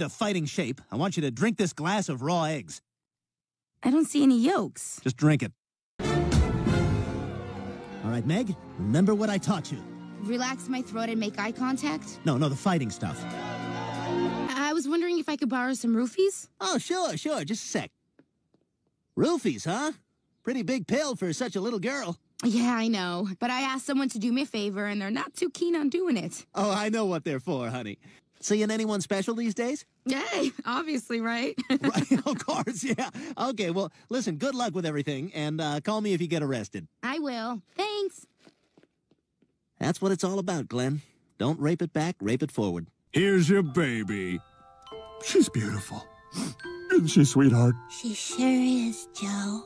into fighting shape, I want you to drink this glass of raw eggs. I don't see any yolks. Just drink it. All right, Meg, remember what I taught you. Relax my throat and make eye contact. No, no, the fighting stuff. I was wondering if I could borrow some roofies. Oh, sure, sure, just a sec. Roofies, huh? Pretty big pill for such a little girl. Yeah, I know. But I asked someone to do me a favor, and they're not too keen on doing it. Oh, I know what they're for, honey. Seeing anyone special these days? Hey, obviously, right? right, of course, yeah. Okay, well, listen, good luck with everything, and uh, call me if you get arrested. I will. Thanks. That's what it's all about, Glenn. Don't rape it back, rape it forward. Here's your baby. She's beautiful. Isn't she, sweetheart? She sure is, Joe.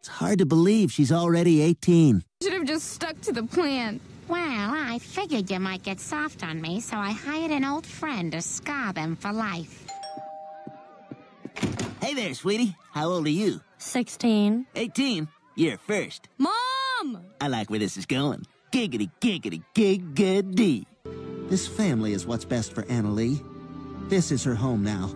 It's hard to believe she's already 18. Should have just stuck to the plan. Well, I figured you might get soft on me, so I hired an old friend to scar him for life. Hey there, sweetie. How old are you? 16. 18. You're first. Mom! I like where this is going. Giggity, giggity, giggity. This family is what's best for Anna Lee. This is her home now.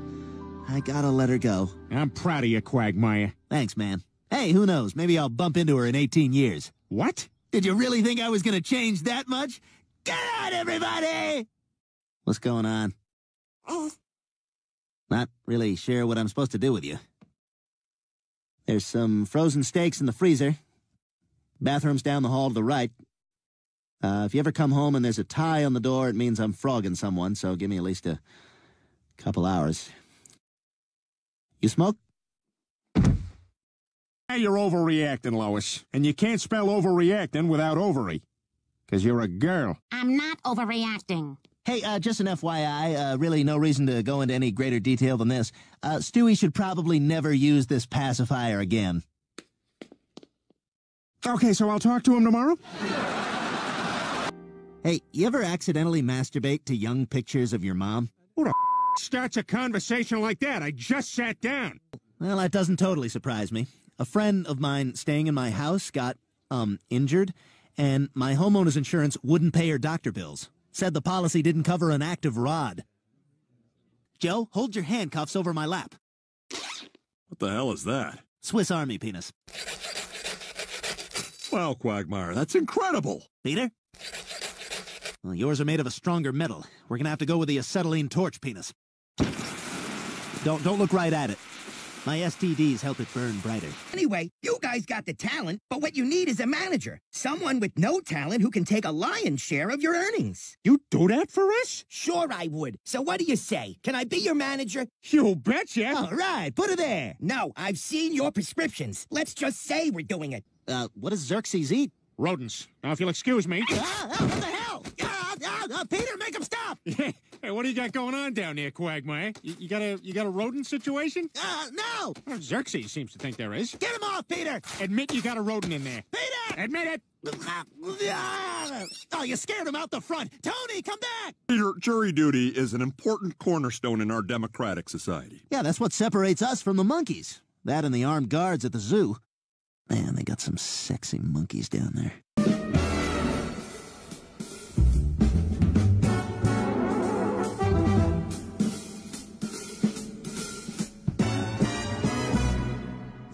I gotta let her go. I'm proud of you, Quagmire. Thanks, man. Hey, who knows? Maybe I'll bump into her in 18 years. What? Did you really think I was gonna change that much? Get out, everybody! What's going on? Not really sure what I'm supposed to do with you. There's some frozen steaks in the freezer. Bathroom's down the hall to the right. Uh, if you ever come home and there's a tie on the door, it means I'm frogging someone, so give me at least a couple hours. You smoke? Now you're overreacting, Lois. And you can't spell overreacting without ovary. Because you're a girl. I'm not overreacting. Hey, uh, just an FYI, uh, really no reason to go into any greater detail than this. Uh, Stewie should probably never use this pacifier again. Okay, so I'll talk to him tomorrow? Hey, you ever accidentally masturbate to young pictures of your mom? Who the starts a conversation like that? I just sat down. Well, that doesn't totally surprise me. A friend of mine staying in my house got, um, injured, and my homeowner's insurance wouldn't pay her doctor bills. Said the policy didn't cover an active rod. Joe, hold your handcuffs over my lap. What the hell is that? Swiss Army penis. Wow, Quagmire, that's incredible. Peter? Well, yours are made of a stronger metal. We're gonna have to go with the acetylene torch penis. Don't don't look right at it. My STDs help it burn brighter. Anyway, you guys got the talent, but what you need is a manager. Someone with no talent who can take a lion's share of your earnings. You do that for us? Sure I would. So what do you say? Can I be your manager? You betcha. All right, put it there. No, I've seen your prescriptions. Let's just say we're doing it. Uh, what does Xerxes eat? Rodents. Now, if you'll excuse me. Ah, ah, what the hell? Ah, ah, ah, Peter, make him stop! hey, what do you got going on down there, Quagmire? You, you got a you got a rodent situation? Uh, no! Well, Xerxes seems to think there is. Get him off, Peter! Admit you got a rodent in there. Peter! Admit it. Oh, you scared him out the front. Tony, come back! Peter, jury duty is an important cornerstone in our democratic society. Yeah, that's what separates us from the monkeys. That and the armed guards at the zoo. Man, they got some sexy monkeys down there.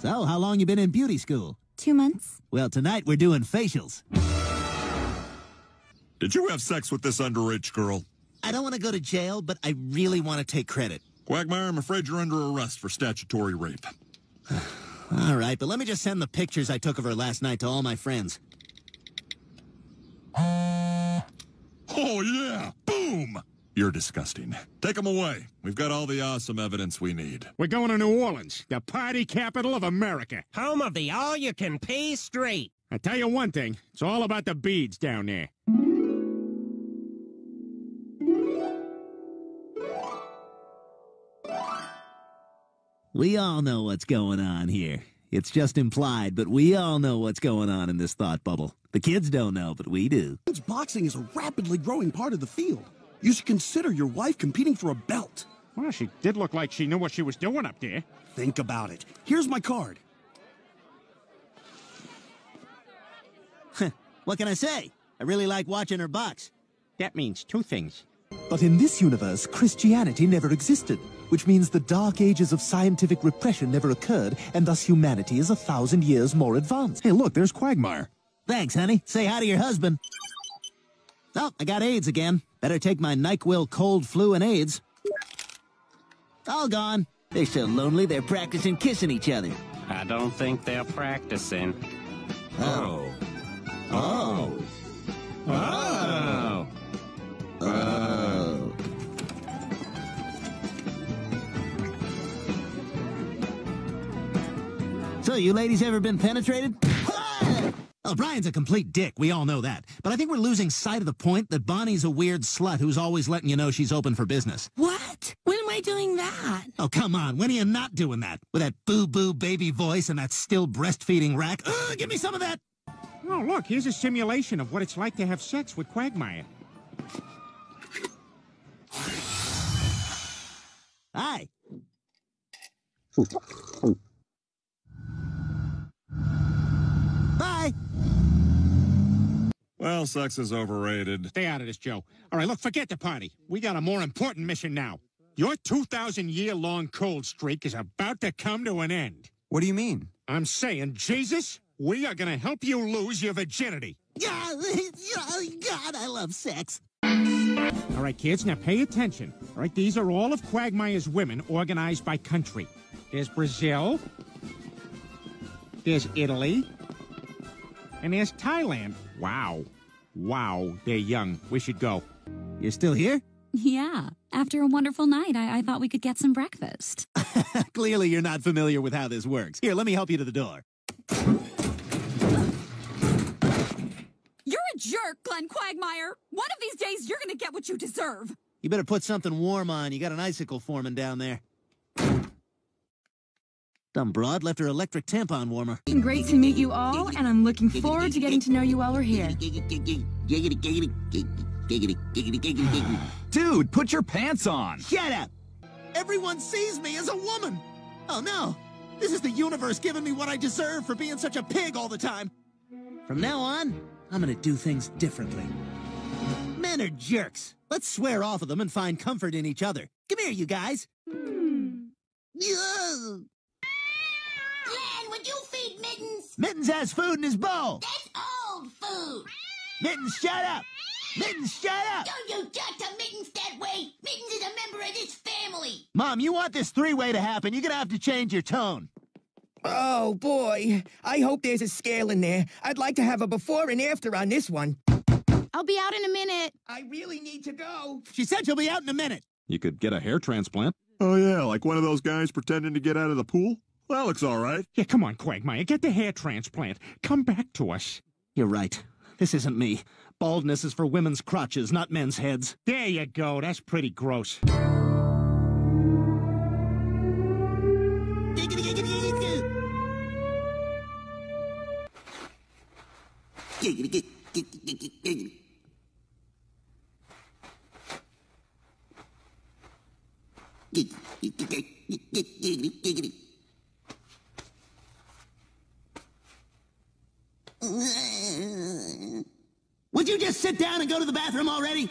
So, how long you been in beauty school? Two months. Well, tonight we're doing facials. Did you have sex with this underage girl? I don't want to go to jail, but I really want to take credit. Quagmire, I'm afraid you're under arrest for statutory rape. All right, but let me just send the pictures I took of her last night to all my friends. Oh, yeah! Boom! You're disgusting. Take them away. We've got all the awesome evidence we need. We're going to New Orleans, the party capital of America. Home of the all-you-can-pay straight. I tell you one thing, it's all about the beads down there. We all know what's going on here. It's just implied, but we all know what's going on in this thought bubble. The kids don't know, but we do. Boxing is a rapidly growing part of the field. You should consider your wife competing for a belt. Well, she did look like she knew what she was doing up there. Think about it. Here's my card. what can I say? I really like watching her box. That means two things. But in this universe, Christianity never existed, which means the dark ages of scientific repression never occurred, and thus humanity is a thousand years more advanced. Hey, look, there's Quagmire. Thanks, honey. Say hi to your husband. Oh, I got AIDS again. Better take my NyQuil cold flu and AIDS. All gone. They're so lonely they're practicing kissing each other. I don't think they're practicing. Oh. Oh. Oh. Oh. oh. So, you ladies ever been penetrated? Oh, Brian's a complete dick. We all know that. But I think we're losing sight of the point that Bonnie's a weird slut who's always letting you know she's open for business. What? When am I doing that? Oh, come on. When are you not doing that? With that boo-boo baby voice and that still breastfeeding rack? Ugh, give me some of that. Oh, look, here's a simulation of what it's like to have sex with Quagmire. Hi. Well, sex is overrated. Stay out of this, Joe. All right, look, forget the party. We got a more important mission now. Your 2,000 year long cold streak is about to come to an end. What do you mean? I'm saying, Jesus, we are going to help you lose your virginity. Yeah, oh, God, I love sex. All right, kids, now pay attention. All right, these are all of Quagmire's women organized by country. There's Brazil, there's Italy, and there's Thailand. Wow. Wow, they're young. We should go. You're still here? Yeah. After a wonderful night, I, I thought we could get some breakfast. Clearly, you're not familiar with how this works. Here, let me help you to the door. You're a jerk, Glenn Quagmire. One of these days, you're going to get what you deserve. You better put something warm on. You got an icicle forming down there. Dumb broad left her electric tampon warmer. Great to meet you all, and I'm looking forward to getting to know you while we're here. Dude, put your pants on. Shut up! Everyone sees me as a woman! Oh no! This is the universe giving me what I deserve for being such a pig all the time! From now on, I'm gonna do things differently. Men are jerks. Let's swear off of them and find comfort in each other. Come here, you guys. Hmm. Yeah. Glenn, would you feed Mittens? Mittens has food in his bowl. That's old food. Mittens, shut up! Mittens, shut up! Don't you talk to Mittens that way. Mittens is a member of this family. Mom, you want this three-way to happen, you're gonna have to change your tone. Oh, boy. I hope there's a scale in there. I'd like to have a before and after on this one. I'll be out in a minute. I really need to go. She said she'll be out in a minute. You could get a hair transplant. Oh, yeah, like one of those guys pretending to get out of the pool? That looks all right. Yeah, come on, Quagmire. Get the hair transplant. Come back to us. You're right. This isn't me. Baldness is for women's crotches, not men's heads. There you go. That's pretty gross. Would you just sit down and go to the bathroom already?